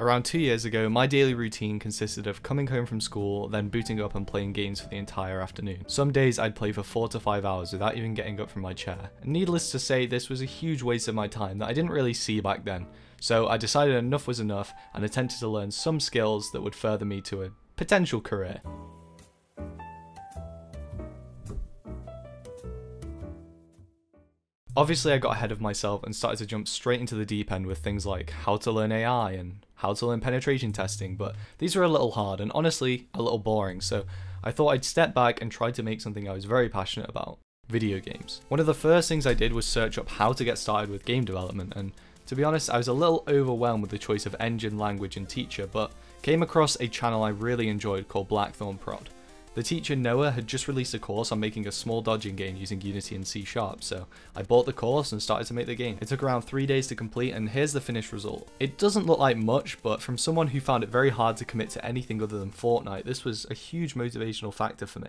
Around two years ago, my daily routine consisted of coming home from school, then booting up and playing games for the entire afternoon. Some days I'd play for 4 to 5 hours without even getting up from my chair. Needless to say, this was a huge waste of my time that I didn't really see back then. So I decided enough was enough and attempted to learn some skills that would further me to a potential career. Obviously, I got ahead of myself and started to jump straight into the deep end with things like how to learn AI and how to learn penetration testing, but these were a little hard and honestly a little boring, so I thought I'd step back and try to make something I was very passionate about video games. One of the first things I did was search up how to get started with game development, and to be honest, I was a little overwhelmed with the choice of engine, language, and teacher, but came across a channel I really enjoyed called Blackthorn Prod. The teacher Noah had just released a course on making a small dodging game using Unity and C Sharp, so I bought the course and started to make the game. It took around 3 days to complete and here's the finished result. It doesn't look like much, but from someone who found it very hard to commit to anything other than Fortnite, this was a huge motivational factor for me.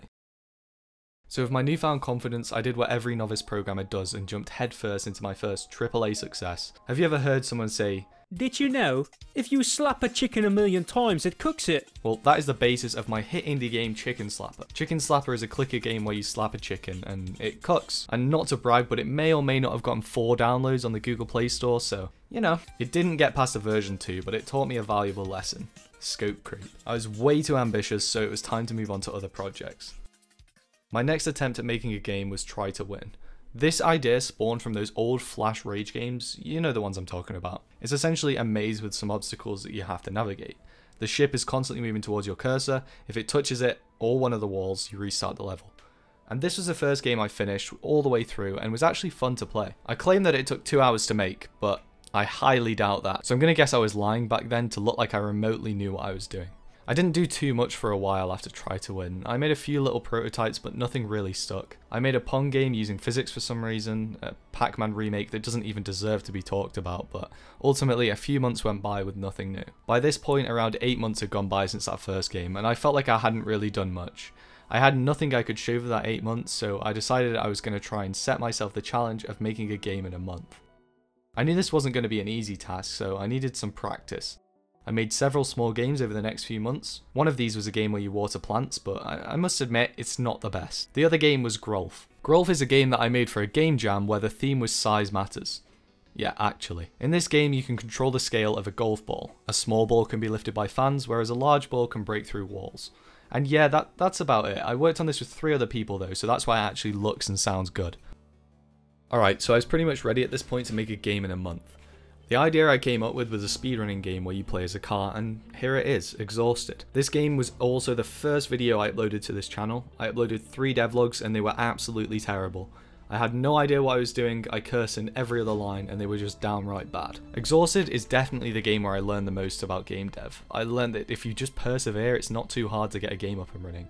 So with my newfound confidence, I did what every novice programmer does and jumped headfirst into my first AAA success. Have you ever heard someone say, did you know? If you slap a chicken a million times, it cooks it. Well, that is the basis of my hit indie game Chicken Slapper. Chicken Slapper is a clicker game where you slap a chicken and it cooks. And not to brag, but it may or may not have gotten 4 downloads on the Google Play Store, so, you know. It didn't get past version 2, but it taught me a valuable lesson. Scope creep. I was way too ambitious, so it was time to move on to other projects. My next attempt at making a game was Tri to Win. This idea spawned from those old Flash Rage games, you know the ones I'm talking about. It's essentially a maze with some obstacles that you have to navigate. The ship is constantly moving towards your cursor, if it touches it or one of the walls, you restart the level. And this was the first game I finished all the way through and was actually fun to play. I claim that it took two hours to make, but I highly doubt that, so I'm going to guess I was lying back then to look like I remotely knew what I was doing. I didn't do too much for a while after Tri to Win. I made a few little prototypes, but nothing really stuck. I made a Pong game using physics for some reason, a Pac-Man remake that doesn't even deserve to be talked about, but ultimately a few months went by with nothing new. By this point, around 8 months had gone by since that first game, and I felt like I hadn't really done much. I had nothing I could show for that 8 months, so I decided I was going to try and set myself the challenge of making a game in a month. I knew this wasn't going to be an easy task, so I needed some practice. I made several small games over the next few months. One of these was a game where you water plants, but I, I must admit, it's not the best. The other game was Grolf. Grolf is a game that I made for a game jam where the theme was size matters. Yeah, actually. In this game, you can control the scale of a golf ball. A small ball can be lifted by fans, whereas a large ball can break through walls. And yeah, that, that's about it. I worked on this with three other people though, so that's why it actually looks and sounds good. Alright, so I was pretty much ready at this point to make a game in a month. The idea I came up with was a speedrunning game where you play as a car, and here it is, Exhausted. This game was also the first video I uploaded to this channel. I uploaded three devlogs and they were absolutely terrible. I had no idea what I was doing, I cursed in every other line, and they were just downright bad. Exhausted is definitely the game where I learned the most about game dev. I learned that if you just persevere, it's not too hard to get a game up and running.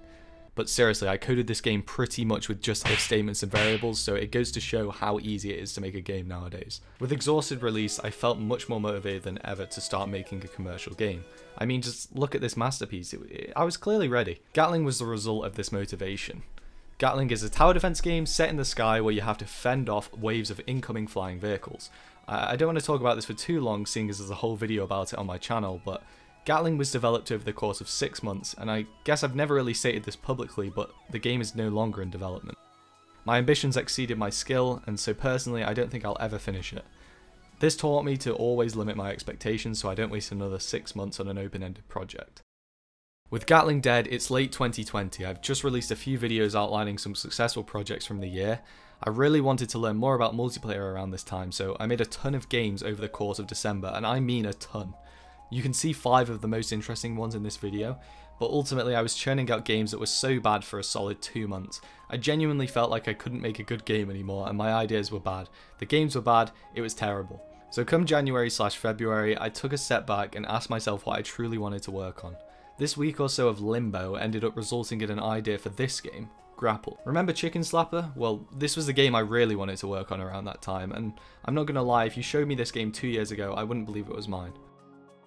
But seriously, I coded this game pretty much with just if statements and variables, so it goes to show how easy it is to make a game nowadays. With Exhausted release, I felt much more motivated than ever to start making a commercial game. I mean, just look at this masterpiece, it, it, I was clearly ready. Gatling was the result of this motivation. Gatling is a tower defense game set in the sky where you have to fend off waves of incoming flying vehicles. I don't want to talk about this for too long, seeing as there's a whole video about it on my channel, but Gatling was developed over the course of six months, and I guess I've never really stated this publicly, but the game is no longer in development. My ambitions exceeded my skill, and so personally I don't think I'll ever finish it. This taught me to always limit my expectations so I don't waste another six months on an open-ended project. With Gatling dead, it's late 2020. I've just released a few videos outlining some successful projects from the year. I really wanted to learn more about multiplayer around this time, so I made a ton of games over the course of December, and I mean a ton. You can see five of the most interesting ones in this video, but ultimately I was churning out games that were so bad for a solid two months. I genuinely felt like I couldn't make a good game anymore and my ideas were bad. The games were bad, it was terrible. So come January slash February, I took a step back and asked myself what I truly wanted to work on. This week or so of limbo ended up resulting in an idea for this game, Grapple. Remember Chicken Slapper? Well, this was the game I really wanted to work on around that time, and I'm not gonna lie, if you showed me this game two years ago, I wouldn't believe it was mine.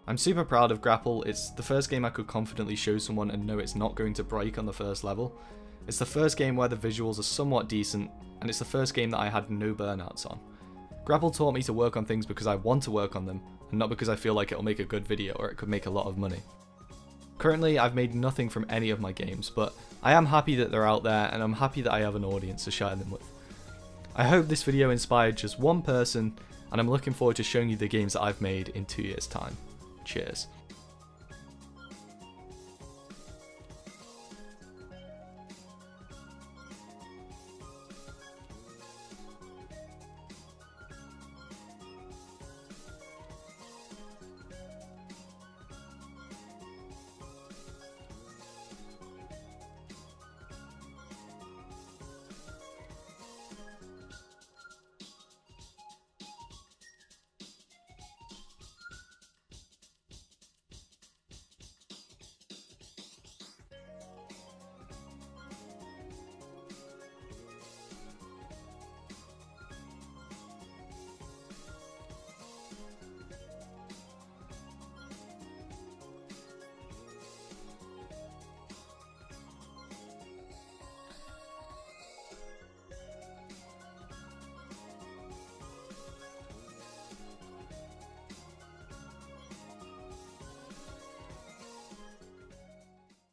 I'm super proud of Grapple, it's the first game I could confidently show someone and know it's not going to break on the first level. It's the first game where the visuals are somewhat decent, and it's the first game that I had no burnouts on. Grapple taught me to work on things because I want to work on them, and not because I feel like it'll make a good video or it could make a lot of money. Currently, I've made nothing from any of my games, but I am happy that they're out there, and I'm happy that I have an audience to share them with. I hope this video inspired just one person, and I'm looking forward to showing you the games that I've made in two years' time. Cheers.